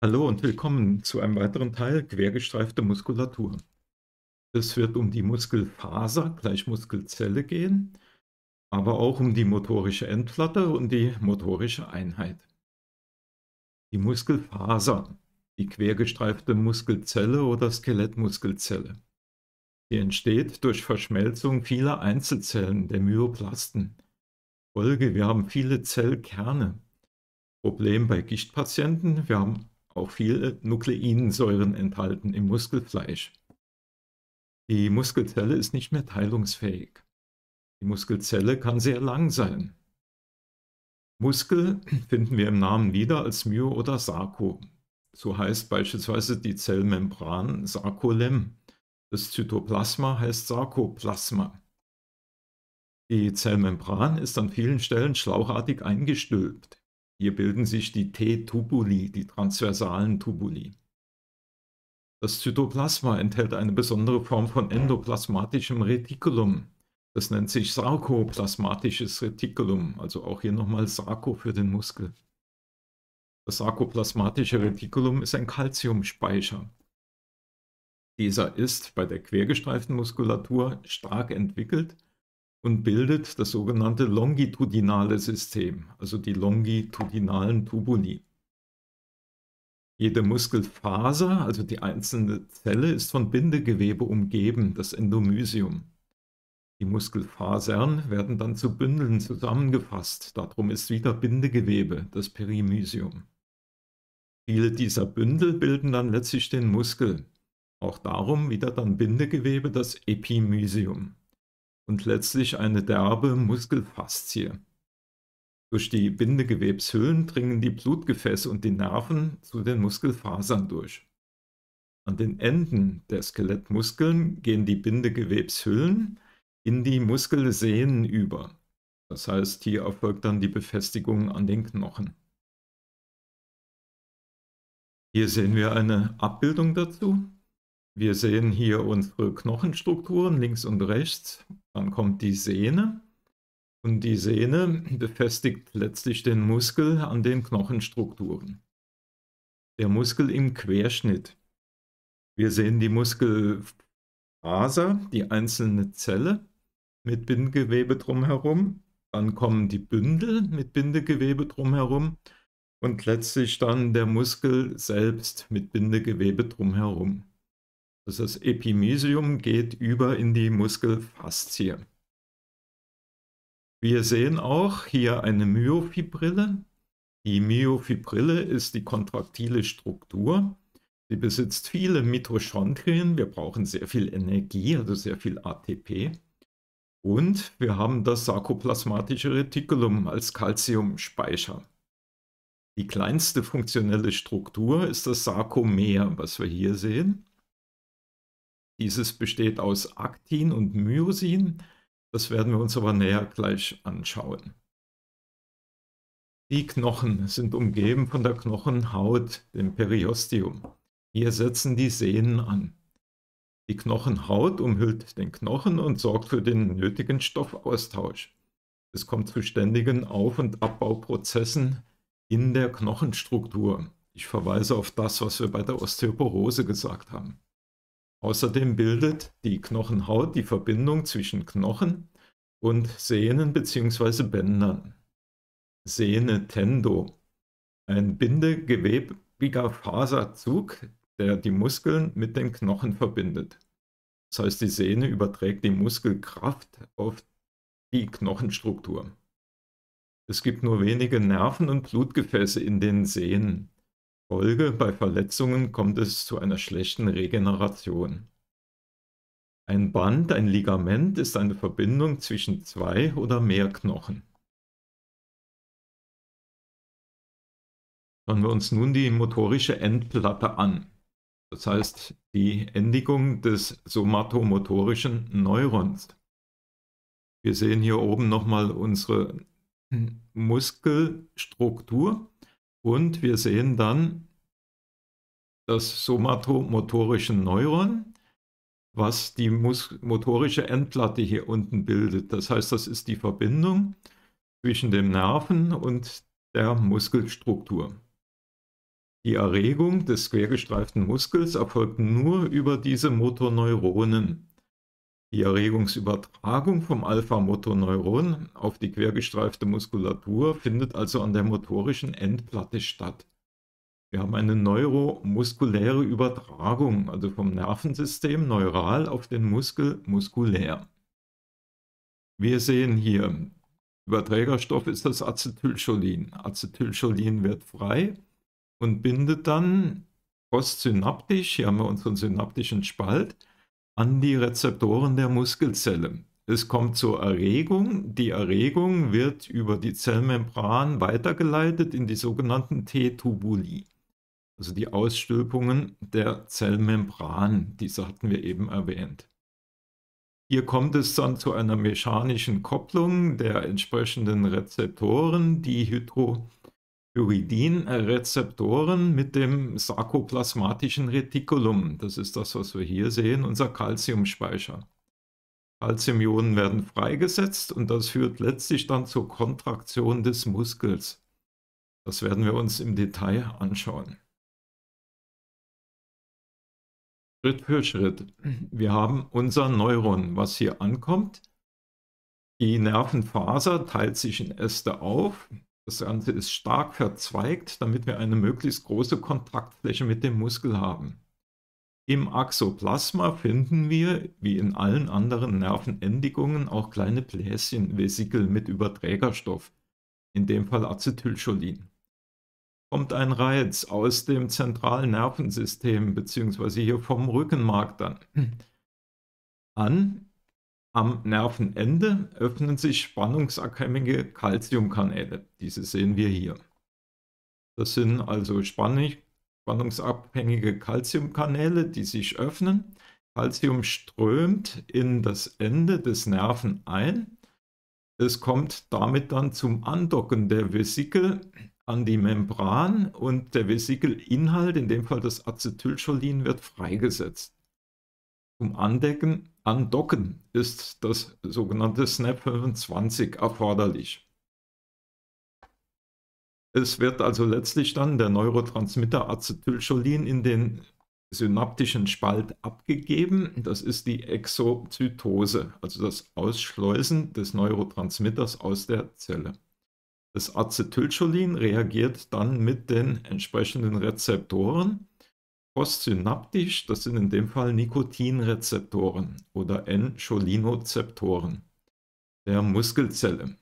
Hallo und willkommen zu einem weiteren Teil quergestreifte Muskulatur. Es wird um die Muskelfaser gleich Muskelzelle gehen, aber auch um die motorische Endplatte und die motorische Einheit. Die Muskelfaser, die quergestreifte Muskelzelle oder Skelettmuskelzelle. Sie entsteht durch Verschmelzung vieler Einzelzellen der Myoplasten. Folge, wir haben viele Zellkerne. Problem bei Gichtpatienten, wir haben auch viele Nukleinsäuren enthalten im Muskelfleisch. Die Muskelzelle ist nicht mehr teilungsfähig. Die Muskelzelle kann sehr lang sein. Muskel finden wir im Namen wieder als Myo oder Sarko. So heißt beispielsweise die Zellmembran Sarkolem. Das Zytoplasma heißt Sarkoplasma. Die Zellmembran ist an vielen Stellen schlauchartig eingestülpt. Hier bilden sich die T-Tubuli, die transversalen Tubuli. Das Zytoplasma enthält eine besondere Form von endoplasmatischem Retikulum. Das nennt sich sarkoplasmatisches Retikulum, also auch hier nochmal Sarko für den Muskel. Das sarkoplasmatische Retikulum ist ein Calciumspeicher. Dieser ist bei der quergestreiften Muskulatur stark entwickelt und bildet das sogenannte longitudinale System, also die longitudinalen Tubuli. Jede Muskelfaser, also die einzelne Zelle, ist von Bindegewebe umgeben, das Endomysium. Die Muskelfasern werden dann zu Bündeln zusammengefasst, darum ist wieder Bindegewebe, das Perimysium. Viele dieser Bündel bilden dann letztlich den Muskel, auch darum wieder dann Bindegewebe, das Epimysium und letztlich eine derbe Muskelfaszie. Durch die Bindegewebshüllen dringen die Blutgefäße und die Nerven zu den Muskelfasern durch. An den Enden der Skelettmuskeln gehen die Bindegewebshüllen in die Muskelsehnen über. Das heißt, hier erfolgt dann die Befestigung an den Knochen. Hier sehen wir eine Abbildung dazu. Wir sehen hier unsere Knochenstrukturen links und rechts. Dann kommt die Sehne. Und die Sehne befestigt letztlich den Muskel an den Knochenstrukturen. Der Muskel im Querschnitt. Wir sehen die Muskelfaser, die einzelne Zelle mit Bindegewebe drumherum. Dann kommen die Bündel mit Bindegewebe drumherum und letztlich dann der Muskel selbst mit Bindegewebe drumherum. Also das Epimysium geht über in die Muskelfaszie. Wir sehen auch hier eine Myofibrille. Die Myofibrille ist die kontraktile Struktur. Sie besitzt viele Mitochondrien. Wir brauchen sehr viel Energie, also sehr viel ATP. Und wir haben das sarkoplasmatische Retikulum als Calciumspeicher. Die kleinste funktionelle Struktur ist das Sarkomer, was wir hier sehen. Dieses besteht aus Aktin und Myosin. Das werden wir uns aber näher gleich anschauen. Die Knochen sind umgeben von der Knochenhaut, dem Periosteum. Hier setzen die Sehnen an. Die Knochenhaut umhüllt den Knochen und sorgt für den nötigen Stoffaustausch. Es kommt zu ständigen Auf- und Abbauprozessen in der Knochenstruktur. Ich verweise auf das, was wir bei der Osteoporose gesagt haben. Außerdem bildet die Knochenhaut die Verbindung zwischen Knochen und Sehnen bzw. Bändern. Sehne Tendo, ein bindegewebiger Faserzug, der die Muskeln mit den Knochen verbindet. Das heißt, die Sehne überträgt die Muskelkraft auf die Knochenstruktur. Es gibt nur wenige Nerven und Blutgefäße in den Sehnen. Folge: Bei Verletzungen kommt es zu einer schlechten Regeneration. Ein Band, ein Ligament ist eine Verbindung zwischen zwei oder mehr Knochen. Schauen wir uns nun die motorische Endplatte an, das heißt die Endigung des somatomotorischen Neurons. Wir sehen hier oben nochmal unsere Muskelstruktur und wir sehen dann das somatomotorische Neuron, was die motorische Endplatte hier unten bildet. Das heißt, das ist die Verbindung zwischen dem Nerven und der Muskelstruktur. Die Erregung des quergestreiften Muskels erfolgt nur über diese Motoneuronen. Die Erregungsübertragung vom Alpha-Motoneuron auf die quergestreifte Muskulatur findet also an der motorischen Endplatte statt. Wir haben eine neuromuskuläre Übertragung, also vom Nervensystem neural auf den Muskel muskulär. Wir sehen hier, Überträgerstoff ist das Acetylcholin. Acetylcholin wird frei und bindet dann postsynaptisch, hier haben wir unseren synaptischen Spalt, an die Rezeptoren der Muskelzelle. Es kommt zur Erregung. Die Erregung wird über die Zellmembran weitergeleitet in die sogenannten T-Tubuli, also die Ausstülpungen der Zellmembran. Diese hatten wir eben erwähnt. Hier kommt es dann zu einer mechanischen Kopplung der entsprechenden Rezeptoren, die Hydropyridin-Rezeptoren mit dem sarkoplasmatischen Retikulum. Das ist das, was wir hier sehen, unser Calciumspeicher. Calciumionen werden freigesetzt und das führt letztlich dann zur Kontraktion des Muskels. Das werden wir uns im Detail anschauen. Schritt für Schritt. Wir haben unser Neuron, was hier ankommt. Die Nervenfaser teilt sich in Äste auf. Das Ganze ist stark verzweigt, damit wir eine möglichst große Kontaktfläche mit dem Muskel haben. Im Axoplasma finden wir, wie in allen anderen Nervenendigungen, auch kleine Bläschen, Vesikel mit Überträgerstoff, in dem Fall Acetylcholin kommt ein Reiz aus dem zentralen Nervensystem beziehungsweise hier vom Rückenmark dann an. Am Nervenende öffnen sich spannungsabhängige Calciumkanäle. Diese sehen wir hier. Das sind also spannungsabhängige Calciumkanäle, die sich öffnen. Calcium strömt in das Ende des Nerven ein. Es kommt damit dann zum Andocken der Vesikel an die Membran und der Vesikelinhalt, in dem Fall das Acetylcholin, wird freigesetzt. Zum Andecken, Andocken ist das sogenannte SNAP25 erforderlich. Es wird also letztlich dann der Neurotransmitter Acetylcholin in den synaptischen Spalt abgegeben. Das ist die Exozytose, also das Ausschleusen des Neurotransmitters aus der Zelle. Das Acetylcholin reagiert dann mit den entsprechenden Rezeptoren postsynaptisch, das sind in dem Fall Nikotinrezeptoren oder N-Cholinozeptoren der Muskelzelle.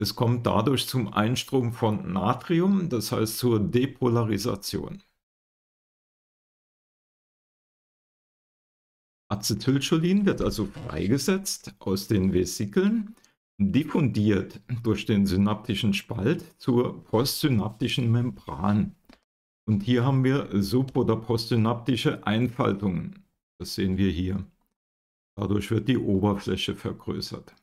Es kommt dadurch zum Einstrom von Natrium, das heißt zur Depolarisation. Acetylcholin wird also freigesetzt aus den Vesikeln diffundiert durch den synaptischen Spalt zur postsynaptischen Membran. Und hier haben wir sub- oder postsynaptische Einfaltungen. Das sehen wir hier. Dadurch wird die Oberfläche vergrößert.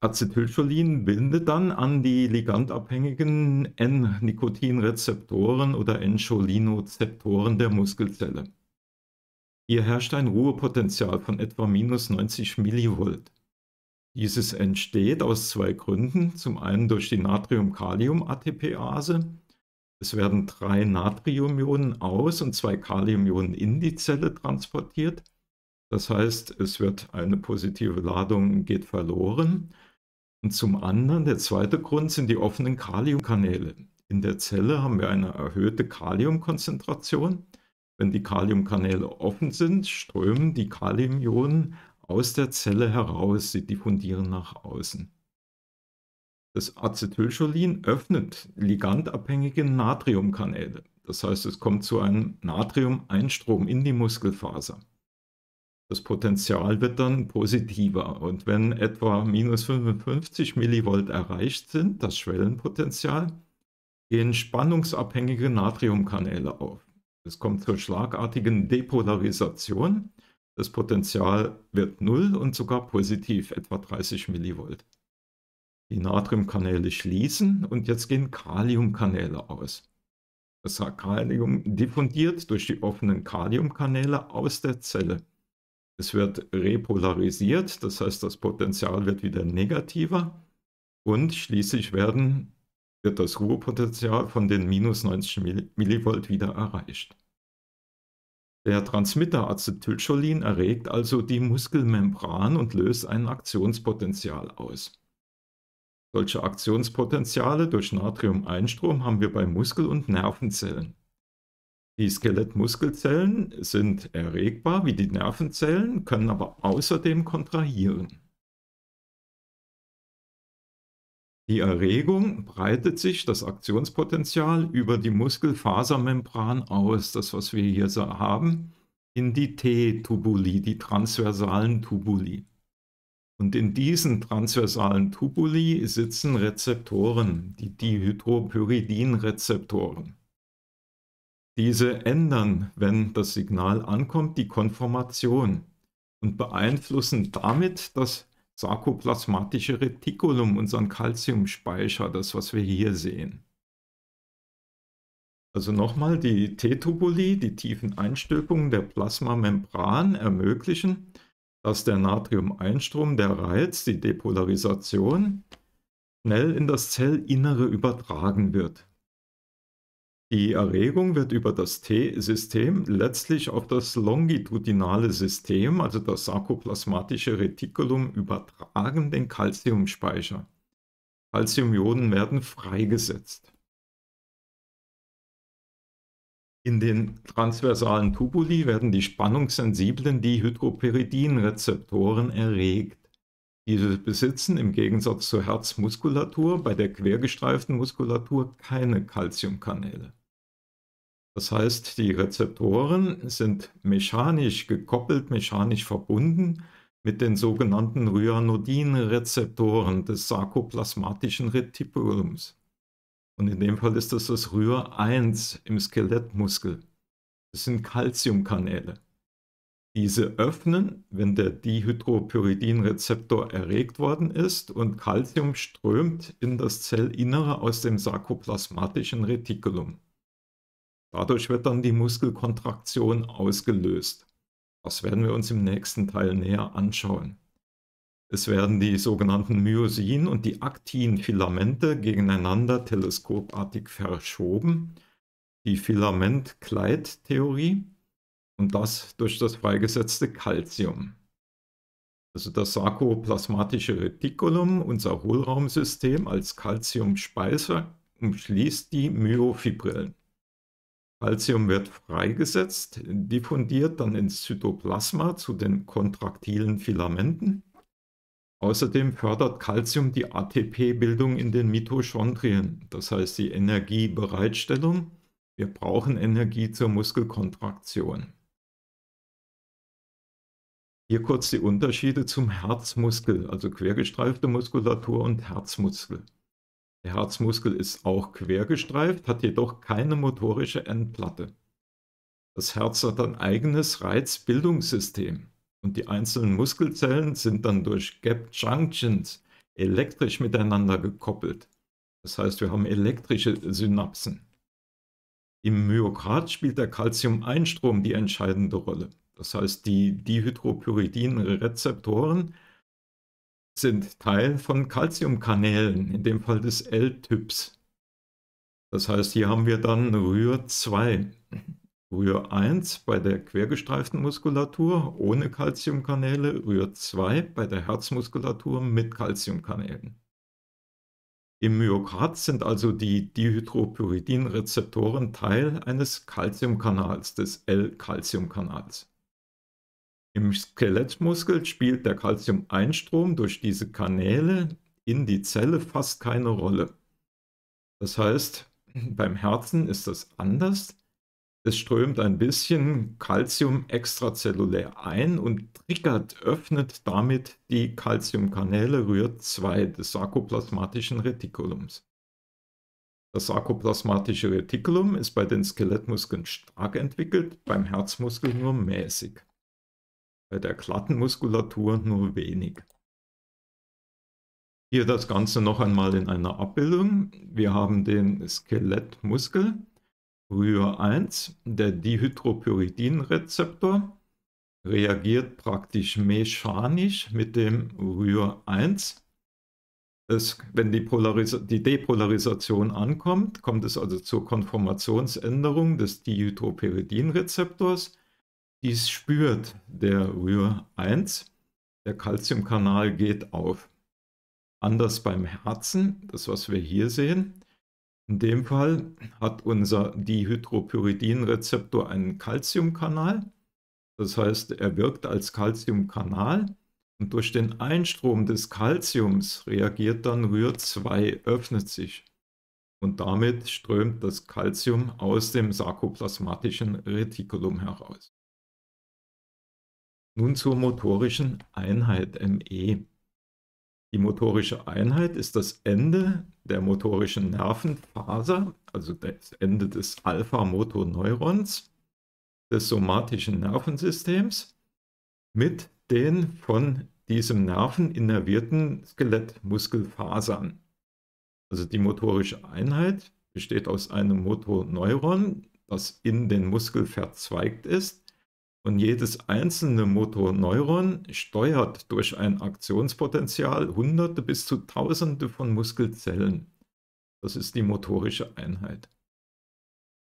Acetylcholin bindet dann an die ligandabhängigen N-Nikotinrezeptoren oder N-Cholinozeptoren der Muskelzelle. Hier herrscht ein Ruhepotential von etwa minus 90 Millivolt. Dieses entsteht aus zwei Gründen. Zum einen durch die Natrium-Kalium-ATPase. Es werden drei Natriumionen aus und zwei Kaliumionen in die Zelle transportiert. Das heißt, es wird eine positive Ladung geht verloren. Und zum anderen, der zweite Grund sind die offenen Kaliumkanäle. In der Zelle haben wir eine erhöhte Kaliumkonzentration. Wenn die Kaliumkanäle offen sind, strömen die Kaliumionen aus der Zelle heraus, sie diffundieren nach außen. Das Acetylcholin öffnet ligandabhängige Natriumkanäle. Das heißt, es kommt zu einem Natrium-Einstrom in die Muskelfaser. Das Potential wird dann positiver und wenn etwa minus 55 Millivolt erreicht sind, das Schwellenpotenzial, gehen spannungsabhängige Natriumkanäle auf. Es kommt zur schlagartigen Depolarisation das Potential wird 0 und sogar positiv, etwa 30 Millivolt. Die Natriumkanäle schließen und jetzt gehen Kaliumkanäle aus. Das Kalium diffundiert durch die offenen Kaliumkanäle aus der Zelle. Es wird repolarisiert, das heißt, das Potential wird wieder negativer und schließlich werden wird das Ruhepotential von den minus 90 mV wieder erreicht. Der Transmitter Acetylcholin erregt also die Muskelmembran und löst ein Aktionspotential aus. Solche Aktionspotentiale durch Natriumeinstrom haben wir bei Muskel- und Nervenzellen. Die Skelettmuskelzellen sind erregbar wie die Nervenzellen, können aber außerdem kontrahieren. Die Erregung breitet sich, das Aktionspotential, über die Muskelfasermembran aus, das was wir hier haben, in die T-Tubuli, die transversalen Tubuli. Und in diesen transversalen Tubuli sitzen Rezeptoren, die Dihydropyridin-Rezeptoren. Diese ändern, wenn das Signal ankommt, die Konformation und beeinflussen damit das sarkoplasmatische Retikulum, unseren Calciumspeicher, das was wir hier sehen. Also nochmal, die T-Tubuli, die tiefen Einstülpungen der Plasmamembran ermöglichen, dass der Natriumeinstrom, der Reiz, die Depolarisation, schnell in das Zellinnere übertragen wird. Die Erregung wird über das T-System letztlich auf das longitudinale System, also das sarkoplasmatische Retikulum, übertragen, den Calciumspeicher. Calciumionen werden freigesetzt. In den transversalen Tubuli werden die spannungssensiblen Dihydroperidin-Rezeptoren erregt. Diese besitzen im Gegensatz zur Herzmuskulatur bei der quergestreiften Muskulatur keine Calciumkanäle. Das heißt, die Rezeptoren sind mechanisch gekoppelt, mechanisch verbunden mit den sogenannten Ryanodin-Rezeptoren des sarkoplasmatischen Retikulums. Und in dem Fall ist das das Rhyr 1 im Skelettmuskel. Das sind Calciumkanäle. Diese öffnen, wenn der Dihydropyridin-Rezeptor erregt worden ist und Calcium strömt in das Zellinnere aus dem sarkoplasmatischen Retikulum. Dadurch wird dann die Muskelkontraktion ausgelöst. Das werden wir uns im nächsten Teil näher anschauen. Es werden die sogenannten Myosin- und die Aktin-Filamente gegeneinander teleskopartig verschoben. Die Filament-Kleid-Theorie und das durch das freigesetzte Calcium. Also das sarkoplasmatische Retikulum, unser Hohlraumsystem als Calciumspeicher, umschließt die Myofibrillen. Calcium wird freigesetzt, diffundiert dann ins Zytoplasma zu den kontraktilen Filamenten. Außerdem fördert Calcium die ATP-Bildung in den Mitochondrien, das heißt die Energiebereitstellung. Wir brauchen Energie zur Muskelkontraktion. Hier kurz die Unterschiede zum Herzmuskel, also quergestreifte Muskulatur und Herzmuskel. Der Herzmuskel ist auch quergestreift, hat jedoch keine motorische Endplatte. Das Herz hat ein eigenes Reizbildungssystem und die einzelnen Muskelzellen sind dann durch Gap Junctions elektrisch miteinander gekoppelt. Das heißt, wir haben elektrische Synapsen. Im Myokard spielt der Calcium-Einstrom die entscheidende Rolle. Das heißt, die Dihydropyridin-Rezeptoren sind Teil von Calciumkanälen, in dem Fall des L-Typs. Das heißt, hier haben wir dann Rühr 2. Rühr 1 bei der quergestreiften Muskulatur ohne Calciumkanäle, Rühr 2 bei der Herzmuskulatur mit Calciumkanälen. Im Myokard sind also die Dihydropyridin-Rezeptoren Teil eines Calciumkanals, des L-Calciumkanals. Im Skelettmuskel spielt der Calcium-Einstrom durch diese Kanäle in die Zelle fast keine Rolle. Das heißt, beim Herzen ist das anders. Es strömt ein bisschen Calcium extrazellulär ein und triggert, öffnet damit die Calciumkanäle Rühr 2 des sarkoplasmatischen Retikulums. Das sarkoplasmatische Retikulum ist bei den Skelettmuskeln stark entwickelt, beim Herzmuskel nur mäßig bei der glatten Muskulatur nur wenig. Hier das Ganze noch einmal in einer Abbildung. Wir haben den Skelettmuskel, Rhyr 1, der Dihydropyridin-Rezeptor reagiert praktisch mechanisch mit dem Rhyr 1 es, wenn die, die Depolarisation ankommt, kommt es also zur Konformationsänderung des Dihydropyridinrezeptors. Dies spürt der RYR1. Der Calciumkanal geht auf. Anders beim Herzen, das was wir hier sehen. In dem Fall hat unser Dihydropyridinrezeptor einen Calciumkanal. Das heißt, er wirkt als Calciumkanal und durch den Einstrom des Calciums reagiert dann Rühr 2, öffnet sich. Und damit strömt das Calcium aus dem sarkoplasmatischen Retikulum heraus. Nun zur motorischen Einheit ME. Die motorische Einheit ist das Ende der motorischen Nervenfaser, also das Ende des Alpha-Motoneurons des somatischen Nervensystems mit den von diesem Nerven innervierten Skelettmuskelfasern. Also die motorische Einheit besteht aus einem Motoneuron, das in den Muskel verzweigt ist und jedes einzelne Motoneuron steuert durch ein Aktionspotential hunderte bis zu tausende von Muskelzellen. Das ist die motorische Einheit.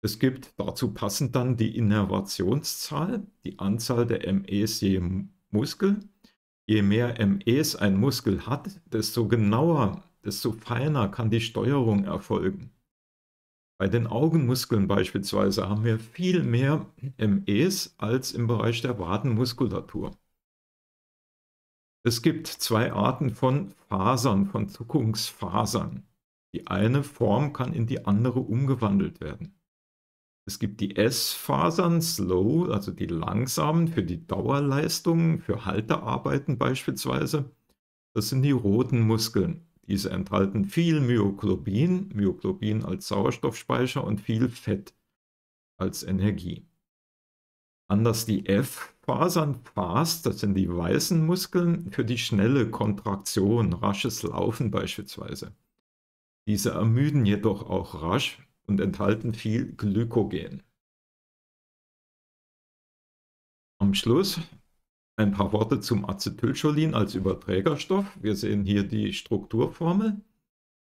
Es gibt dazu passend dann die Innervationszahl, die Anzahl der MEs je Muskel. Je mehr MEs ein Muskel hat, desto genauer, desto feiner kann die Steuerung erfolgen. Bei den Augenmuskeln beispielsweise haben wir viel mehr MEs als im Bereich der Wadenmuskulatur. Es gibt zwei Arten von Fasern, von Zuckungsfasern. Die eine Form kann in die andere umgewandelt werden. Es gibt die S-Fasern, Slow, also die langsamen für die Dauerleistungen, für Haltearbeiten beispielsweise. Das sind die roten Muskeln. Diese enthalten viel Myoglobin, Myoglobin als Sauerstoffspeicher und viel Fett als Energie. Anders die F-Fasern, Fast, das sind die weißen Muskeln für die schnelle Kontraktion, rasches Laufen beispielsweise. Diese ermüden jedoch auch rasch und enthalten viel Glykogen. Am Schluss ein paar Worte zum Acetylcholin als Überträgerstoff. Wir sehen hier die Strukturformel.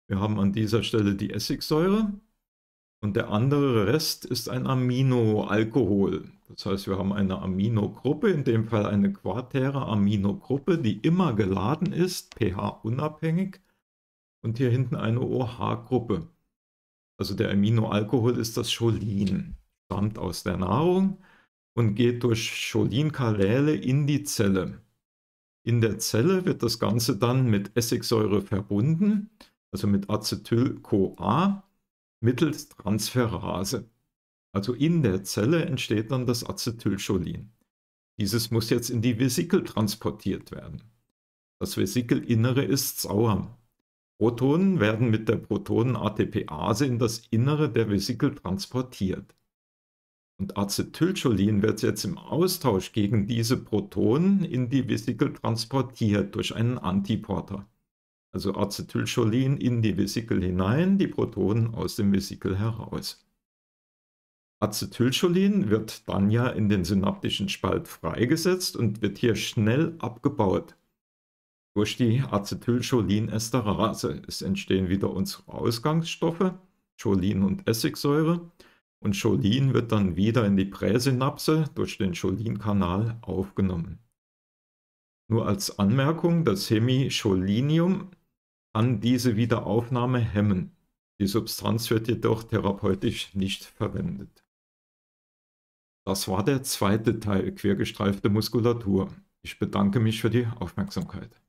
Wir haben an dieser Stelle die Essigsäure und der andere Rest ist ein Aminoalkohol. Das heißt, wir haben eine Aminogruppe, in dem Fall eine quartäre Aminogruppe, die immer geladen ist, pH-unabhängig. Und hier hinten eine OH-Gruppe. Also der Aminoalkohol ist das Cholin, stammt aus der Nahrung und geht durch Cholinkanäle in die Zelle. In der Zelle wird das Ganze dann mit Essigsäure verbunden, also mit Acetyl-CoA mittels Transferase. Also in der Zelle entsteht dann das Acetylcholin. Dieses muss jetzt in die Vesikel transportiert werden. Das Vesikelinnere ist sauer. Protonen werden mit der Protonen-ATPase in das Innere der Vesikel transportiert. Und Acetylcholin wird jetzt im Austausch gegen diese Protonen in die Vesikel transportiert durch einen Antiporter. Also Acetylcholin in die Vesikel hinein, die Protonen aus dem Vesikel heraus. Acetylcholin wird dann ja in den synaptischen Spalt freigesetzt und wird hier schnell abgebaut durch die Acetylcholinesterase. Es entstehen wieder unsere Ausgangsstoffe, Cholin und Essigsäure. Und Cholin wird dann wieder in die Präsynapse durch den Cholinkanal aufgenommen. Nur als Anmerkung, das Hemicholinium kann diese Wiederaufnahme hemmen. Die Substanz wird jedoch therapeutisch nicht verwendet. Das war der zweite Teil, quergestreifte Muskulatur. Ich bedanke mich für die Aufmerksamkeit.